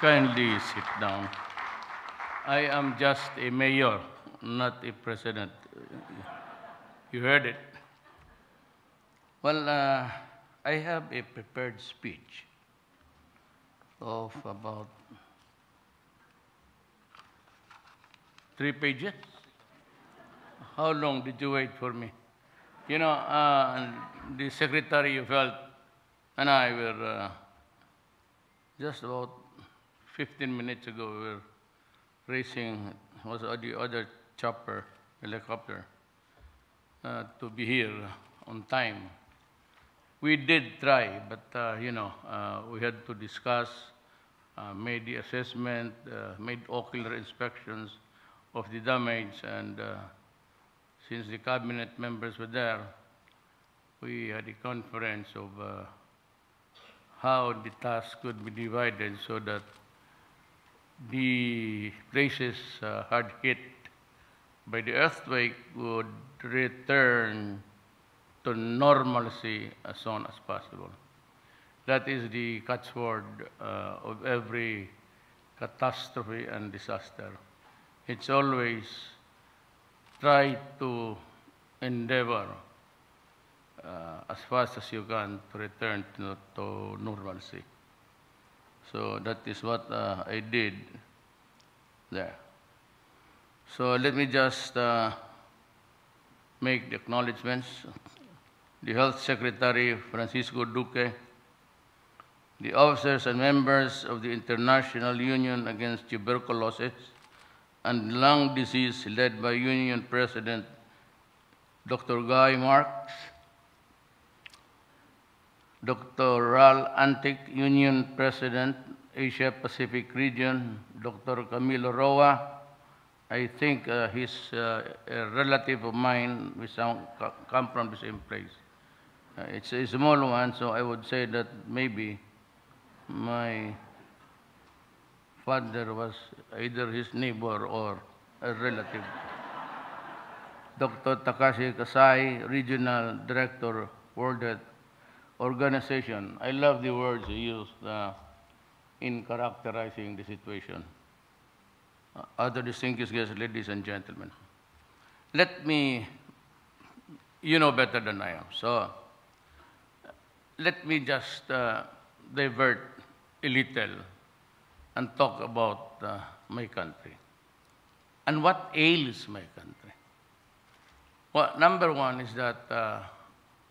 Kindly sit down. I am just a mayor, not a president. You heard it. Well, uh, I have a prepared speech of about three pages. How long did you wait for me? You know, uh, the Secretary of Health and I were uh, just about 15 minutes ago, we were racing, was the other chopper, helicopter, uh, to be here on time. We did try, but uh, you know, uh, we had to discuss, uh, made the assessment, made ocular inspections of the damage, and since the cabinet members were there, we had a conference of uh, how the task could be divided so that the places uh, hard hit by the earthquake would return to normalcy as soon as possible. That is the catchword uh, of every catastrophe and disaster. It's always try to endeavor uh, as fast as you can to return to, to normalcy. So that is what uh, I did there. So let me just uh, make the acknowledgements. The Health Secretary, Francisco Duque, the officers and members of the International Union Against Tuberculosis and Lung Disease, led by Union President Dr. Guy Marks, Dr. Ral Antic, Union President, Asia Pacific Region, Dr. Camilo Roa. I think uh, he's uh, a relative of mine. We come from the same place. Uh, it's a small one, so I would say that maybe my father was either his neighbor or a relative. Dr. Takashi Kasai, Regional Director, World Health Organization. I love the words he used uh, in characterizing the situation. Uh, other distinguished guests, ladies and gentlemen, let me, you know better than I am, so let me just uh, divert a little and talk about uh, my country and what ails my country. Well, number one is that uh,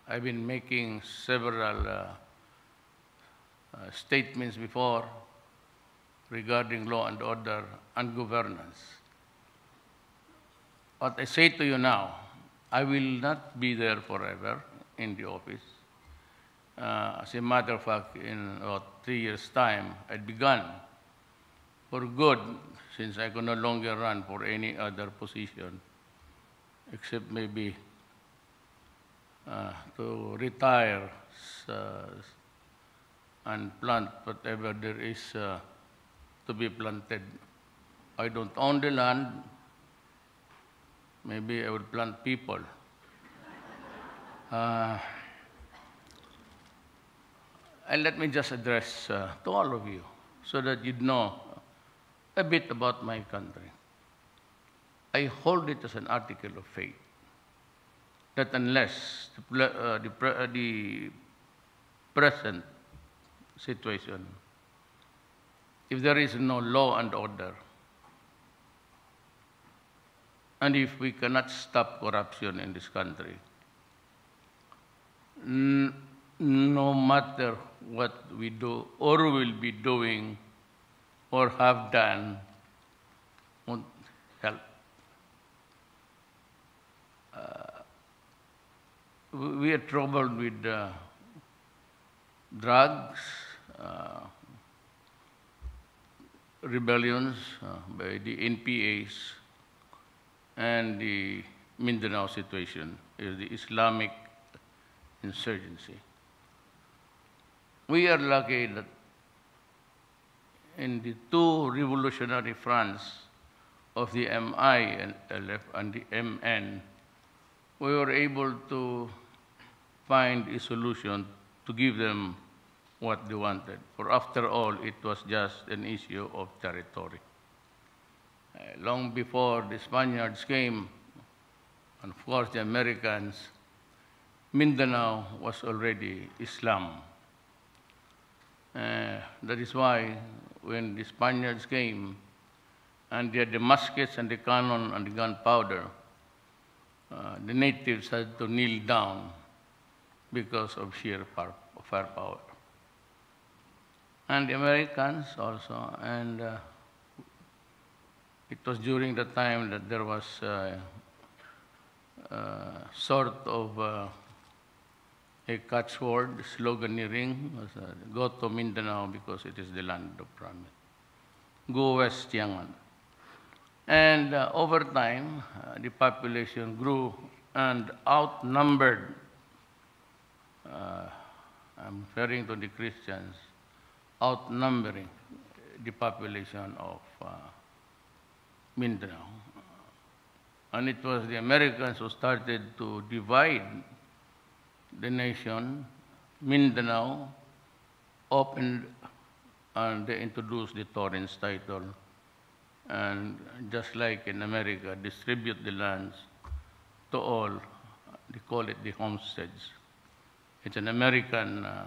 I've been making several uh, uh, statements before regarding law and order and governance. What I say to you now, I will not be there forever in the office. Uh, as a matter of fact, in about three years' time, I'd begun for good, since I could no longer run for any other position, except maybe uh, to retire uh, and plant whatever there is uh, to be planted. I don't own the land. Maybe I would plant people. Uh, and let me just address uh, to all of you so that you'd know a bit about my country. I hold it as an article of faith that unless the, uh, the, uh, the present situation, if there is no law and order, and if we cannot stop corruption in this country, no matter what we do or will be doing or have done, help. Uh, we we are troubled with uh, drugs, uh, rebellions uh, by the NPAs, and the Mindanao situation is the Islamic insurgency. We are lucky that in the two revolutionary fronts of the MI and LF and the MN, we were able to find a solution to give them what they wanted. For after all, it was just an issue of territory. Uh, long before the Spaniards came, and of course the Americans, Mindanao was already Islam. Uh, that is why when the Spaniards came and they had the muskets and the cannon and the gunpowder, uh, the natives had to kneel down because of sheer firepower. And the Americans also, and uh, it was during the time that there was uh, uh, sort of uh, a catchword, sloganeering, was, go to Mindanao because it is the land of promise. Go west, Yangon. And uh, over time, uh, the population grew and outnumbered, uh, I'm referring to the Christians, outnumbering the population of uh, Mindanao. And it was the Americans who started to divide the nation. Mindanao opened and they introduced the Torrens title and just like in America, distribute the lands to all. They call it the homesteads. It's an American uh,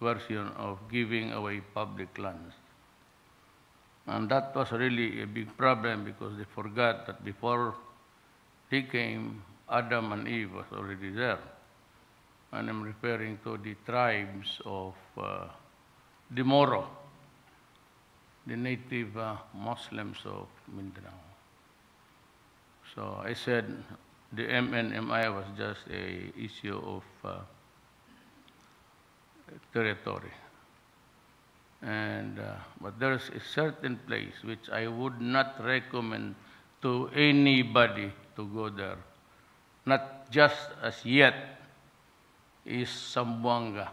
version of giving away public lands. And that was really a big problem because they forgot that before he came, Adam and Eve was already there. And I'm referring to the tribes of uh, the Moro the native uh, Muslims of Mindanao. So I said the MNMI was just a issue of uh, territory. And, uh, but there's a certain place which I would not recommend to anybody to go there. Not just as yet is Zamboanga.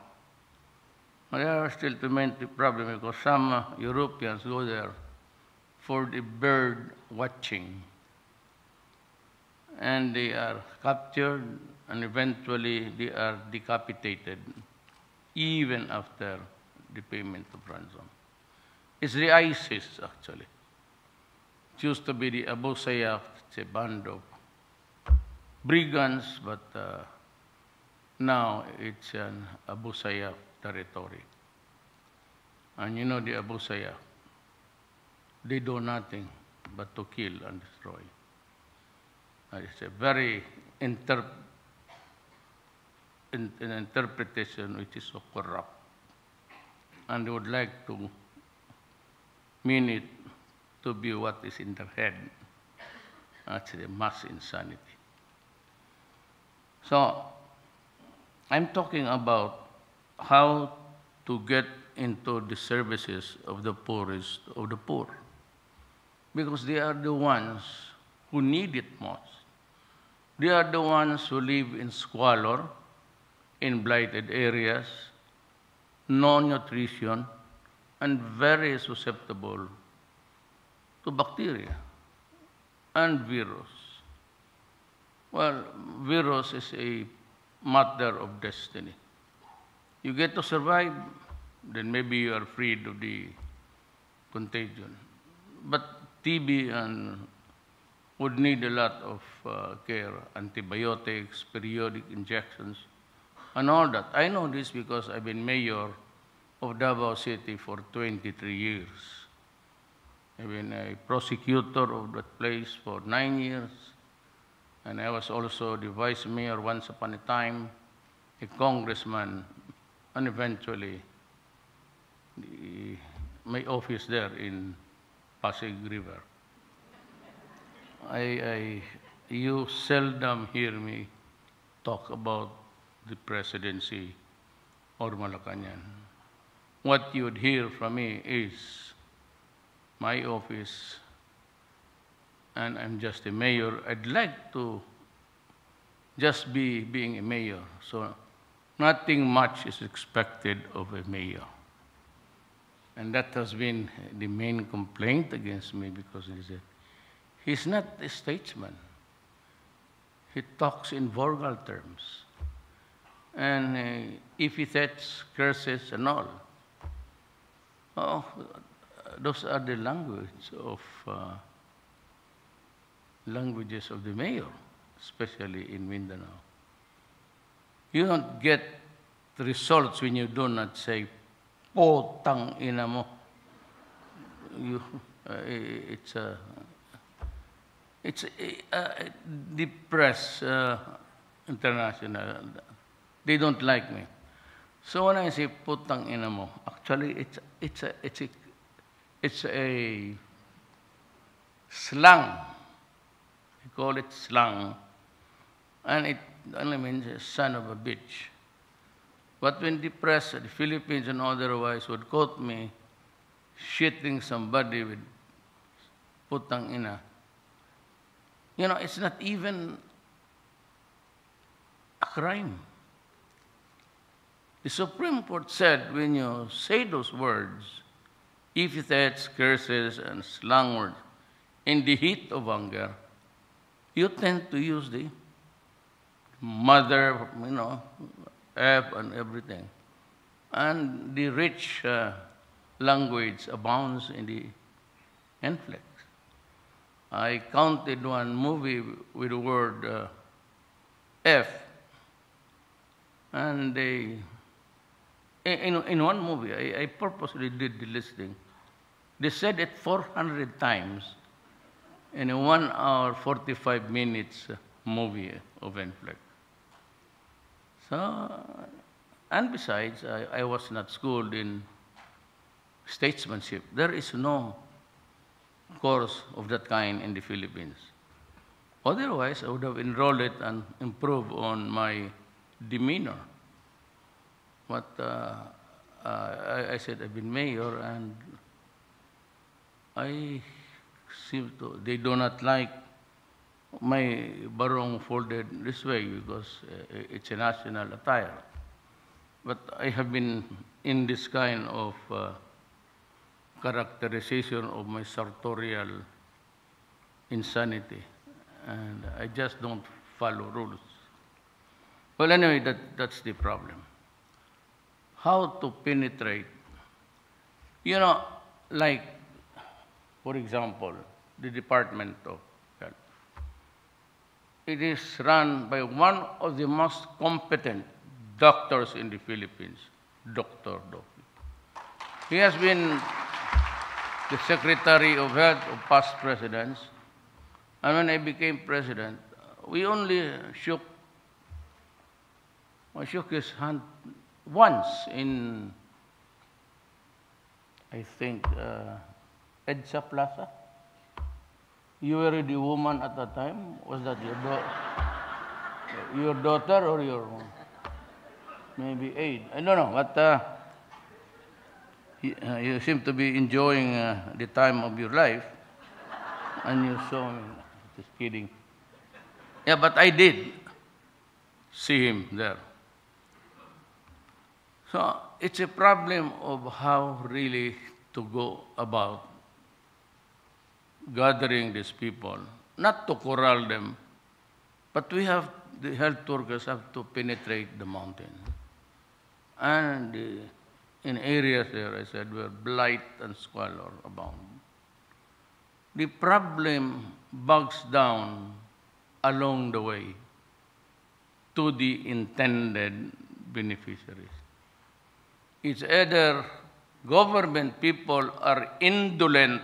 There are still too many problems because some Europeans go there for the bird watching. And they are captured and eventually they are decapitated even after the payment of ransom. It's the ISIS, actually. It used to be the Abu Sayyaf, it's a band of brigands, but uh, now it's an Abu Sayyaf territory. And you know the Abu Sayyaf, they do nothing but to kill and destroy. And it's a very inter in, an interpretation which is so corrupt. And they would like to mean it to be what is in their head. Actually, mass insanity. So, I'm talking about how to get into the services of the poorest of the poor. Because they are the ones who need it most. They are the ones who live in squalor, in blighted areas, no nutrition, and very susceptible to bacteria and virus. Well, virus is a matter of destiny you get to survive, then maybe you are freed of the contagion. But TB and would need a lot of uh, care, antibiotics, periodic injections, and all that. I know this because I've been mayor of Davao City for 23 years. I've been a prosecutor of that place for nine years, and I was also the vice mayor once upon a time, a congressman and eventually the, my office there in Pasig River. I, I, you seldom hear me talk about the presidency or Malacanang. What you'd hear from me is my office, and I'm just a mayor. I'd like to just be being a mayor. So nothing much is expected of a mayor. And that has been the main complaint against me because he said, he's not a statesman. He talks in vulgar terms. and uh, epithets, curses, and all. Oh, those are the language of uh, languages of the mayor, especially in Mindanao. You don't get results when you do not say, putang ina mo. You, uh, it's a, it's a, uh, the uh, international. They don't like me. So when I say putang ina mo, actually it's it's a it's a it's a slang. We call it slang, and it only means a son of a bitch. But when the press, the Philippines and otherwise would quote me shitting somebody with putang ina, you know, it's not even a crime. The Supreme Court said when you say those words, epithets, curses, and slang words in the heat of anger, you tend to use the mother, you know, F and everything. And the rich uh, language abounds in the inflex. I counted one movie with the word uh, F, and they, in, in one movie, I, I purposely did the listing. They said it 400 times in a one hour, 45 minutes movie of inflex. So, and besides, I, I was not schooled in statesmanship. There is no course of that kind in the Philippines. Otherwise, I would have enrolled it and improved on my demeanor. But uh, uh, I, I, said I've been mayor and I seem to, they do not like my barong folded this way because uh, it's a national attire. But I have been in this kind of uh, characterization of my sartorial insanity, and I just don't follow rules. Well, anyway, that, that's the problem. How to penetrate? You know, like, for example, the Department of Health. it is run by one of the most competent doctors in the Philippines, Dr. Dopi. He has been the Secretary of Health of past presidents, and when I became president, we only shook, I shook his hand once in, I think, uh, EDSA Plaza. You were the woman at that time? Was that your, do your daughter or your maybe aide? I don't know, but uh, you, uh, you, seem to be enjoying uh, the time of your life. And you saw me. Just kidding. Yeah, but I did see him there. So it's a problem of how really to go about gathering these people, not to corral them, but we have, the health workers have to penetrate the mountain. And uh, in areas there, I said, where blight and squalor abound. The problem bogs down along the way to the intended beneficiaries. It's either government people are indolent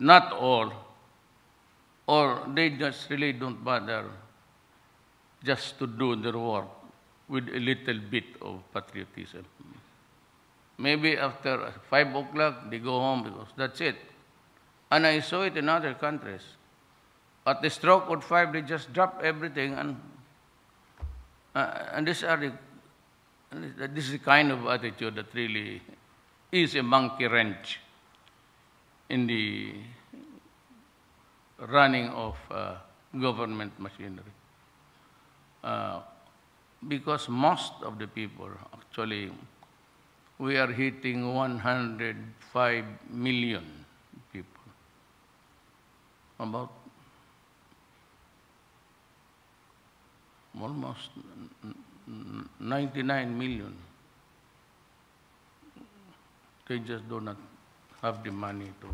not all, or they just really don't bother just to do their work with a little bit of patriotism. Maybe after 5 o'clock, they go home because that's it. And I saw it in other countries. At the stroke of 5, they just drop everything and uh, and are the, this is the kind of attitude that really is a monkey wrench in the running of uh, government machinery. Uh, because most of the people, actually, we are hitting 105 million people. About almost n- n- 99 million. They just do not have the money to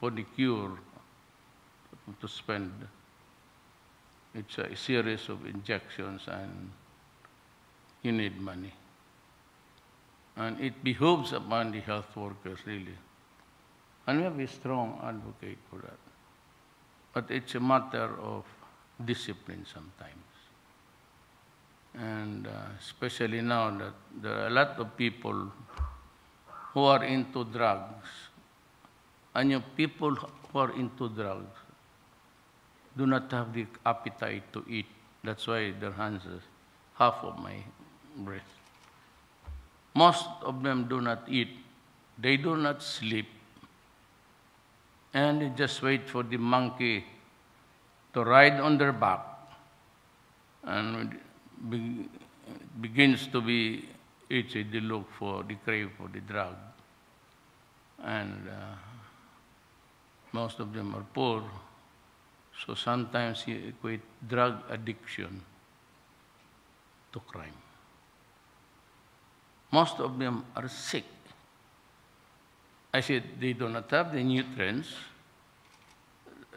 for the cure to spend. It's a series of injections and you need money. And it behooves upon the health workers really. And we have a strong advocate for that. But it's a matter of discipline sometimes. And uh, especially now that there are a lot of people who are into drugs. And your people who are into drugs do not have the appetite to eat. That's why their hands is half of my breast. Most of them do not eat. They do not sleep. And they just wait for the monkey to ride on their back. And be, begins to be they look for, the crave for the drug. And uh, most of them are poor. So sometimes you equate drug addiction to crime. Most of them are sick. I said they do not have the nutrients.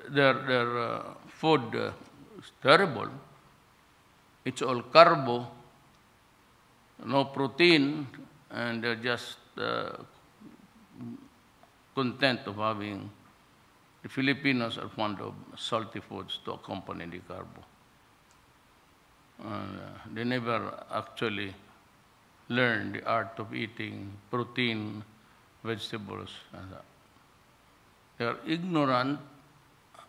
Their, their uh, food uh, is terrible. It's all carbo, no protein, and they're just uh, content of having. The Filipinos are fond of salty foods to accompany the carbo. And, uh, they never actually learn the art of eating protein, vegetables. And that. They are ignorant.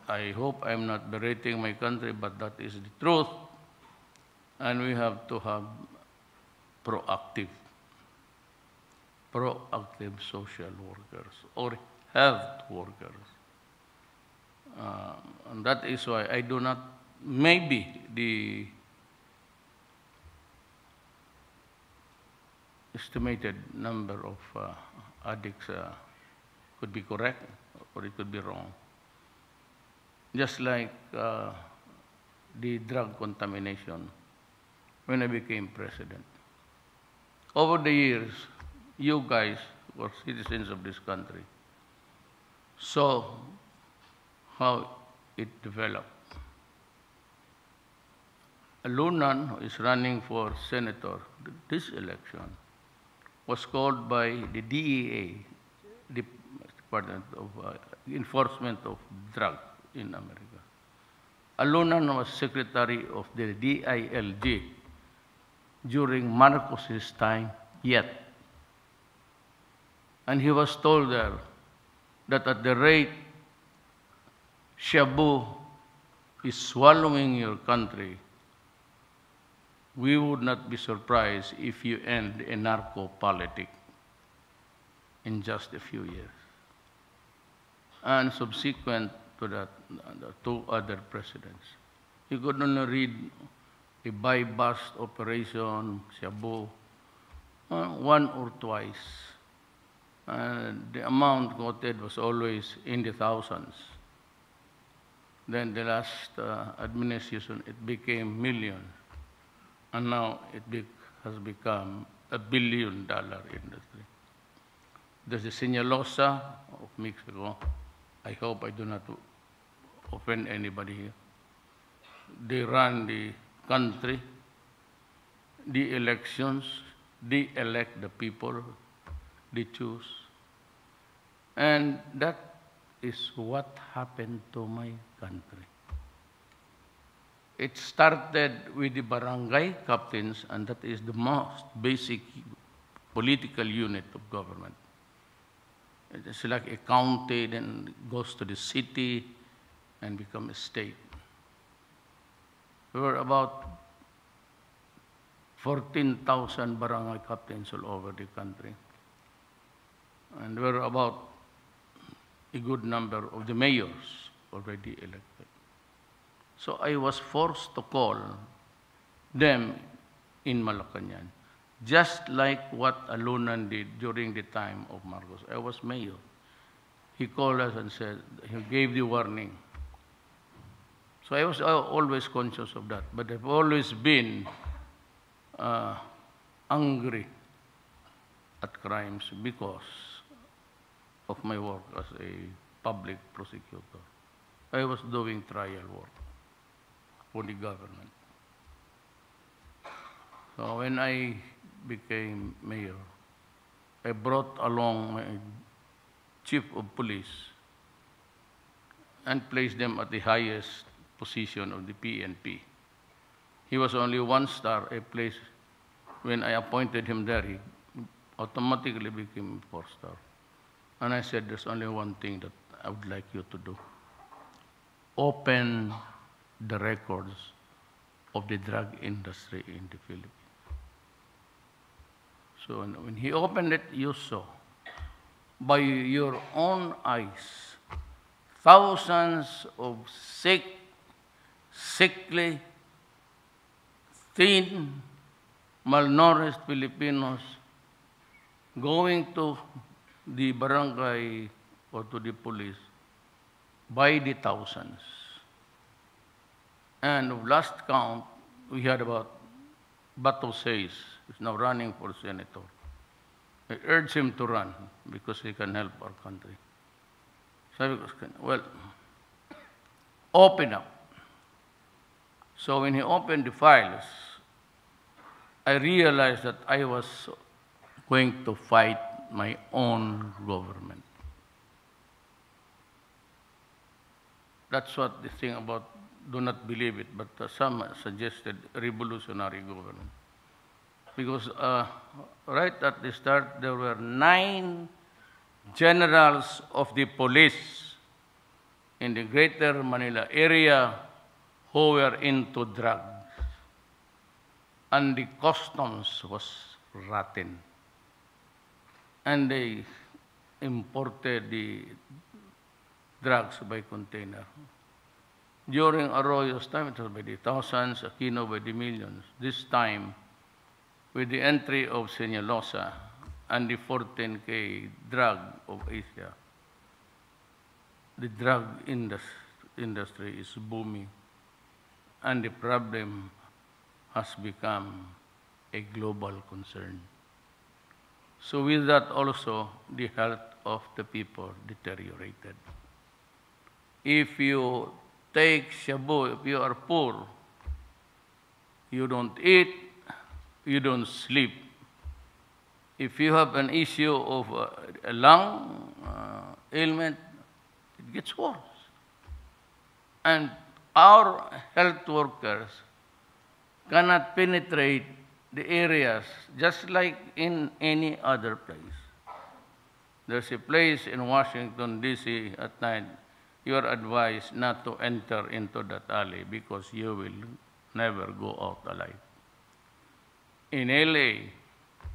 I hope I'm not berating my country, but that is the truth. And we have to have proactive, proactive social workers or health workers. Uh, and that is why I do not, maybe the estimated number of uh, addicts uh, could be correct or it could be wrong. Just like uh, the drug contamination when I became president. Over the years, you guys were citizens of this country, saw how it developed. Lunan, is running for senator this election, was called by the DEA, the Department of uh, Enforcement of Drugs in America. Alunan was secretary of the DILG during Marcos's time yet. And he was told there that at the rate Shabu is swallowing your country, we would not be surprised if you end a narco politic in just a few years. And subsequent to that, the two other presidents. You could only read a buy-bust operation, Shabu, uh, one or twice. The amount quoted was always in the thousands. Then the last uh, administration, it became million. And now it be, has become a billion dollar industry. There's the Sinaloa of Mexico. I hope I do not offend anybody here. They run the country, the elections, they elect the people, they choose. And that is what happened to my country. It started with the barangay captains, and that is the most basic political unit of government. It's like a county, then goes to the city and become a state. There were about 14,000 barangay captains all over the country. And there were about a good number of the mayors already elected. So I was forced to call them in Malacanang, just like what Alunan did during the time of Marcos. I was mayor. He called us and said, he gave the warning. So I was always conscious of that. But I've always been uh, angry at crimes because of my work as a public prosecutor. I was doing trial work for the government. So when I became mayor, I brought along my chief of police and placed them at the highest position of the PNP. He was only one star, a place when I appointed him there, he automatically became four star. And I said, there's only one thing that I would like you to do. Open the records of the drug industry in the Philippines. So when he opened it, you saw by your own eyes thousands of sick, sickly, thin, malnourished Filipinos going to the barangay or to the police by the thousands. And last count, we had about Bato Says, who's now running for senator. I urged him to run because he can help our country. Sabi well, open up. So when he opened the files, I realized that I was going to fight my own government. That's what the thing about do not believe it, but uh, some suggested revolutionary government. Because uh, right at the start, there were nine generals of the police in the greater Manila area who were into drugs. And the customs was rotten. And they imported the drugs by container. During Arroyo's time, it was by the thousands, Aquino by the millions. This time, with the entry of Sinaloa and the 14K drug of Asia, the drug industry is booming. And the problem has become a global concern. So with that also, the health of the people deteriorated. If you take shabu, if you are poor, you don't eat, you don't sleep. If you have an issue of a lung uh, ailment, it gets worse. And our health workers cannot penetrate the areas just like in any other place. There's a place in Washington, D.C. at night, you are advised not to enter into that alley because you will never go out alive. In LA,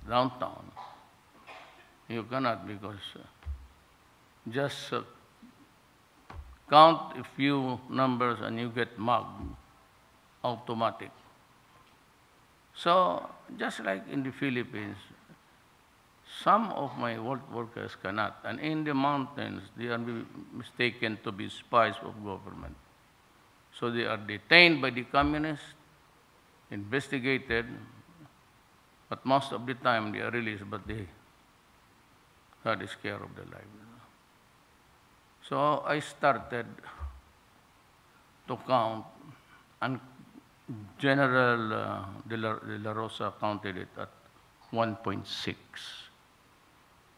downtown, you cannot because just count a few numbers and you get mugged, automatic. So, just like in the Philippines, some of my work workers cannot. And in the mountains, they are mistaken to be spies of government. So they are detained by the communists, investigated, but most of the time they are released, but they is care of their life. So I started to count, and General uh, De, La, De La Rosa counted it at 1.6.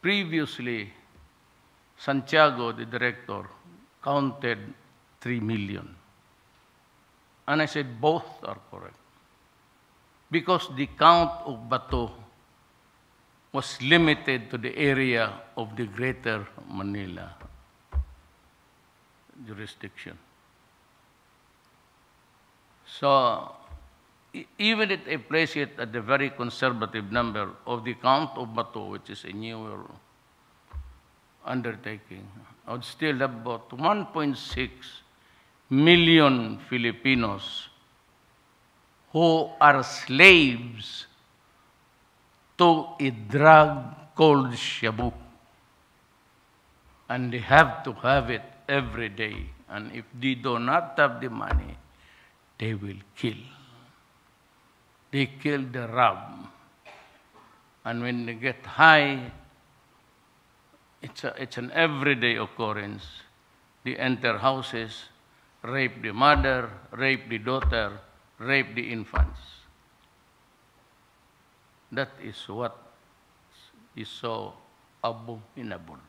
Previously, Santiago, the director, counted 3 million. And I said both are correct. Because the count of Bato was limited to the area of the greater Manila jurisdiction. So, even if I place it at the very conservative number of the count of Bato, which is a newer undertaking, I would still have about 1.6 million Filipinos who are slaves to a drug called shabu. And they have to have it every day. And if they do not have the money, they will kill. They kill the ram. And when they get high, it's, a, it's an everyday occurrence. They enter houses, rape the mother, rape the daughter, rape the infants. That is what is so abominable.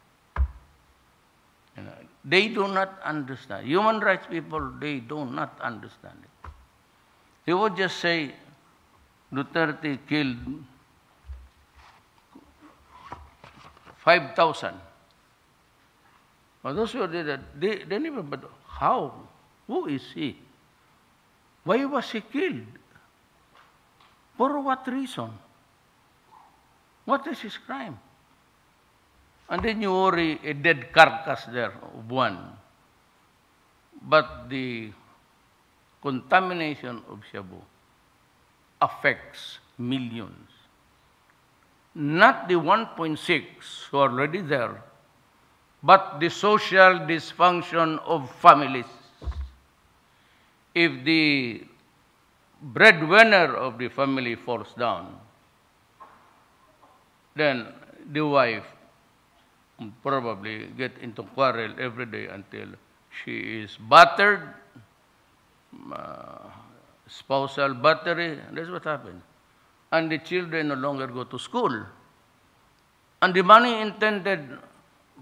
You uh, know, they do not understand. Human rights people, they do not understand it. They would just say, Duterte killed 5,000. But those who did that, they, they never, but how? Who is he? Why was he killed? For what reason? What is his crime? And then you worry a dead carcass there of one. But the contamination of Shabu affects millions. Not the 1.6 who are already there, but the social dysfunction of families. If the breadwinner of the family falls down, then the wife probably get into quarrel every day until she is battered, uh, spousal battery, that's what happened. And the children no longer go to school. And the money intended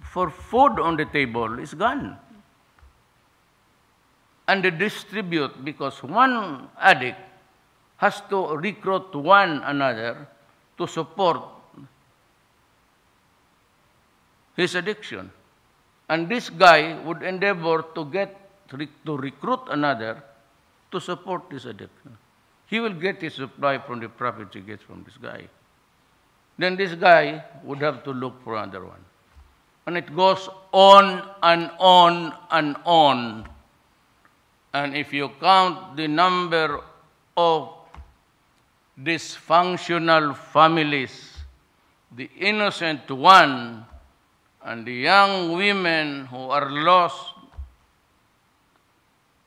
for food on the table is gone. And they distribute because one addict has to recruit one another to support his addiction. And this guy would endeavor to get to recruit another to support this addiction. He will get his supply from the profit he gets from this guy. Then this guy would have to look for another one. And it goes on and on and on. And if you count the number of dysfunctional families, the innocent one and the young women who are lost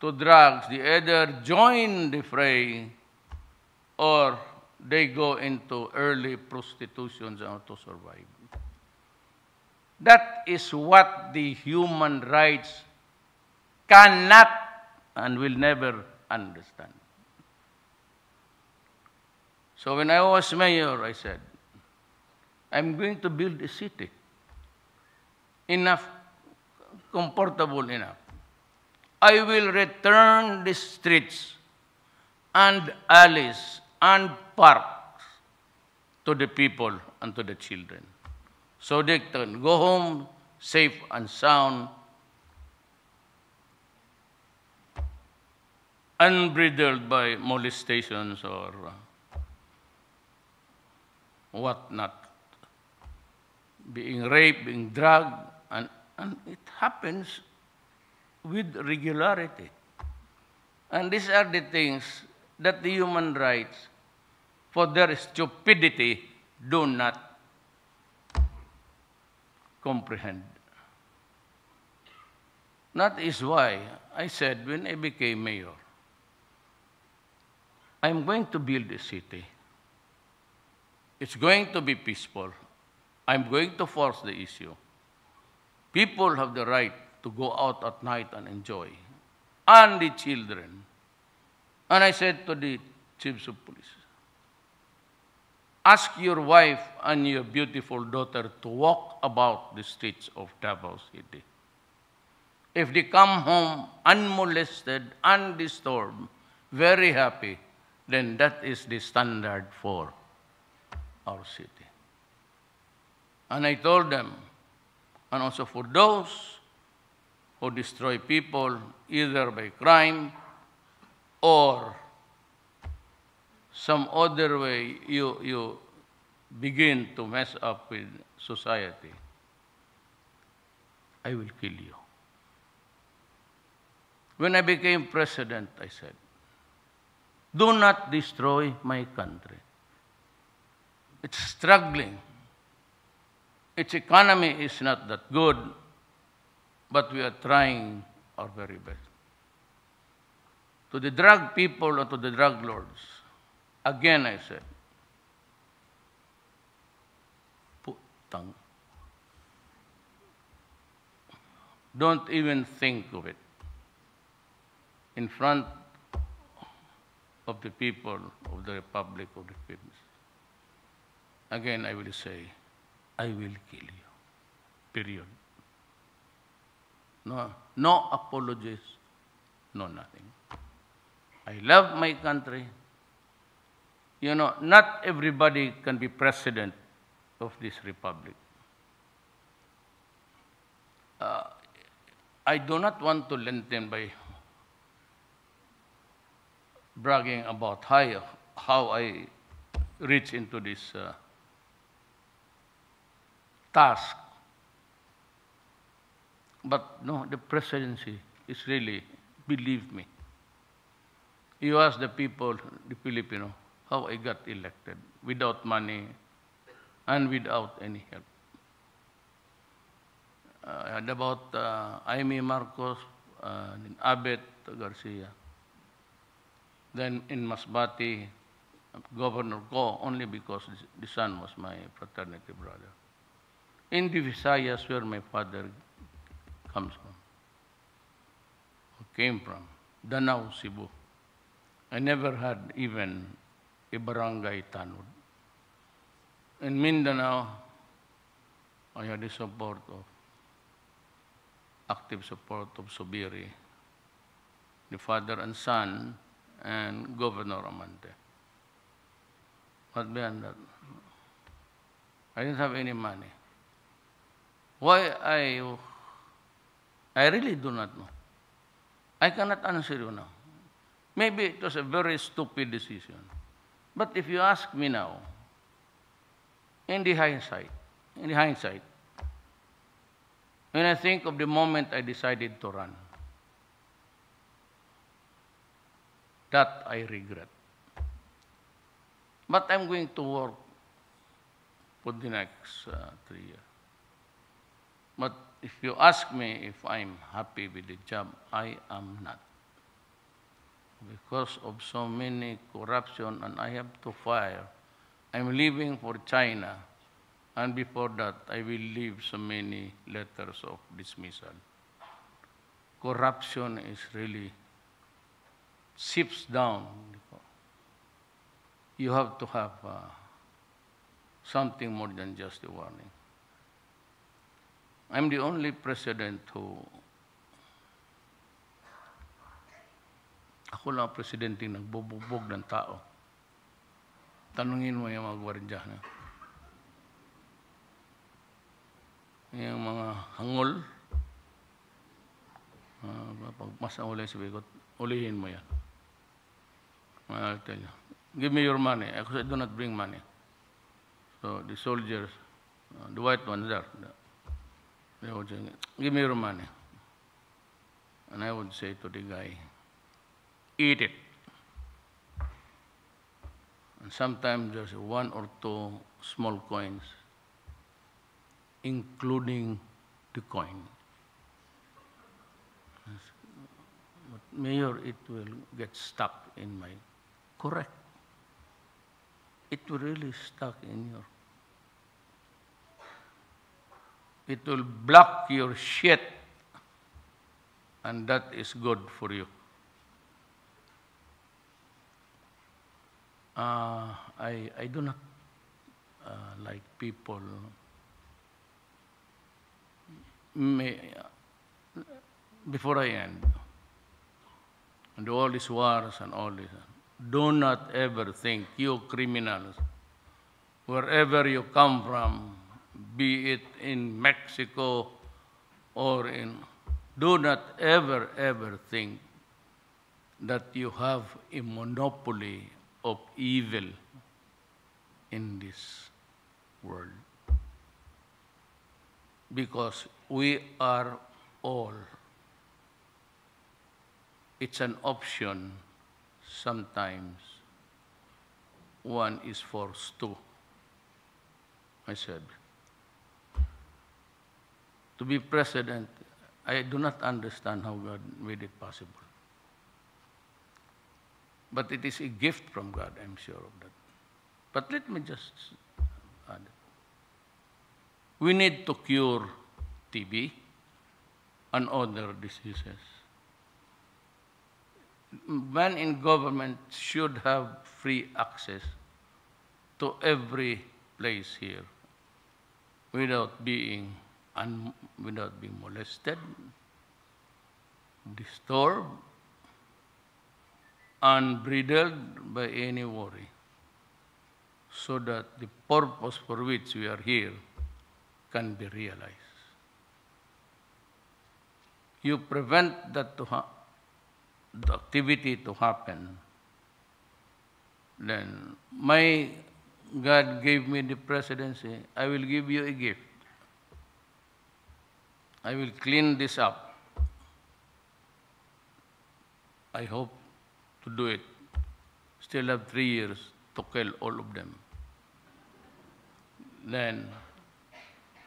to drugs, they either join the fray or they go into early prostitution to survive. That is what the human rights cannot and will never understand. So when I was mayor, I said, I'm going to build a city enough, comfortable enough. I will return the streets and alleys and parks to the people and to the children so they can go home safe and sound, unbridled by molestations or whatnot, being raped, being drugged, and, it happens with regularity. And these are the things that the human rights, for their stupidity, do not comprehend. That is why I said when I became mayor, I'm going to build a city. It's going to be peaceful. I'm going to force the issue. People have the right to go out at night and enjoy, and the children. And I said to the chiefs of police, ask your wife and your beautiful daughter to walk about the streets of Davao City. If they come home unmolested, undisturbed, very happy, then that is the standard for our city. And I told them, and also for those who destroy people either by crime or some other way you, you begin to mess up with society, I will kill you. When I became president, I said, do not destroy my country. It's struggling. Its economy is not that good, but we are trying our very best to the drug people or to the drug lords, again I said, putang. Don't even think of it. In front of the people of the Republic of the Philippines. Again, I will say, I will kill you. Period. No, no apologies, no nothing. I love my country. You know, not everybody can be president of this republic. Uh, I do not want to lengthen by bragging about how, how I reach into this uh, task. But no, the presidency is really, believe me. You ask the people, the Filipino, how I got elected without money and without any help. Uh, and about uh, Imee Marcos, uh, Abet Garcia. Then in Masbate, Governor Kho, only because the son was my fraternity brother. In the Visayas, where my father comes from, came from, Danao, Cebu. I never had even a barangay tanod. In Mindanao, I had the support of, active support of Zubiri, the father and son, and Governor Amante. But beyond that, I didn't have any money. Why I, I really do not know. I cannot answer you now. Maybe it was a very stupid decision. But if you ask me now, in the hindsight, in the hindsight, when I think of the moment I decided to run, that I regret. But I'm going to work for the next uh, three years. But if you ask me if I'm happy with the job, I am not. Because of so many corruption and I have to fire. I'm leaving for China. And before that, I will leave so many letters of dismissal. Corruption is really seeps down. You have to have uh, something more than just a warning. I'm the only president who ako lang ang presidente nagbubugbog ng tao. Tanungin mo yung mga gwardya na. Yung mga hangol, uh, pag mas uli sa bigot, ulihin mo yan. I'll tell you, give me your money. I do not bring money. So the soldiers, uh, the white ones there, they would say, give me your money. And I would say to the guy, eat it. And sometimes there's one or two small coins, including the coin. But Mayor, it will get stuck in my correct. It will really stuck in your. It will block your shit, and that is good for you. Uh, I, I do not uh, like people may, before I end, and all these wars and all this, do not ever think, you criminals, wherever you come from, be it in Mexico or in, do not ever, ever think that you have a monopoly of evil in this world. Because we are all, it's an option sometimes one is forced to. I said, to be president, I do not understand how God made it possible. But it is a gift from God, I'm sure of that. But let me just add. We need to cure TB and other diseases. Man in government should have free access to every place here without being un- without being molested, disturbed, unbridled by any worry, so that the purpose for which we are here can be realized. You prevent that to the activity to happen, then my God gave me the presidency, I will give you a gift. I will clean this up. I hope to do it. Still have three years to kill all of them. Then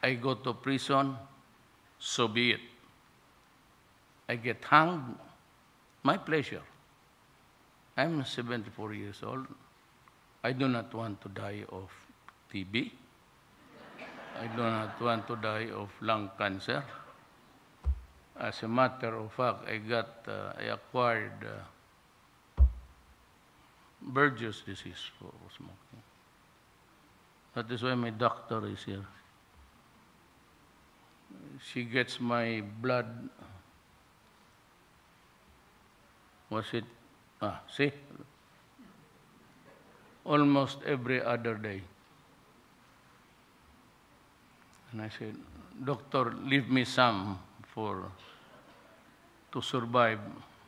I go to prison, so be it. I get hanged, my pleasure. I'm 74 years old. I do not want to die of TB. I do not want to die of lung cancer. As a matter of fact, I got, uh, I acquired uh, Buerger's disease for smoking. That is why my doctor is here. She gets my blood. Was it? Ah, see? Almost every other day. And I said, Doctor, leave me some for to survive.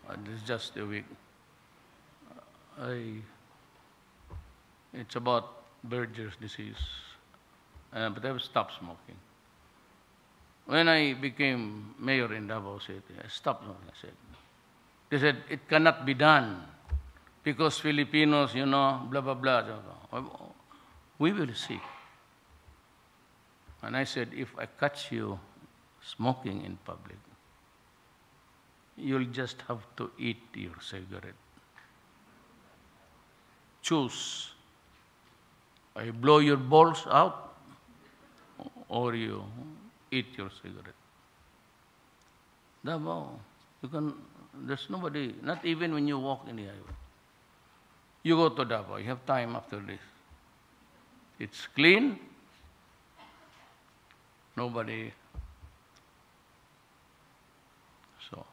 And it's just a week. I, it's about Buerger's disease. Uh, but I've stopped smoking. When I became mayor in Davao City, I stopped smoking. I said, they said, it cannot be done because Filipinos, you know, blah, blah, blah. We will see. And I said, if I catch you smoking in public, you'll just have to eat your cigarette. Choose. I blow your balls out or you eat your cigarette. Davao, you can, there's nobody, not even when you walk in the highway. You go to Davao, you have time after this. It's clean, nobody. So,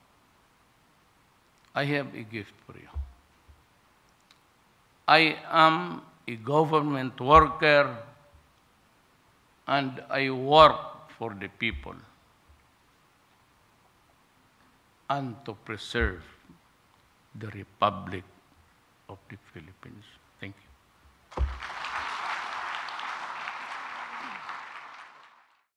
I have a gift for you. I am a government worker and I work for the people and to preserve the Republic of the Philippines. Thank you.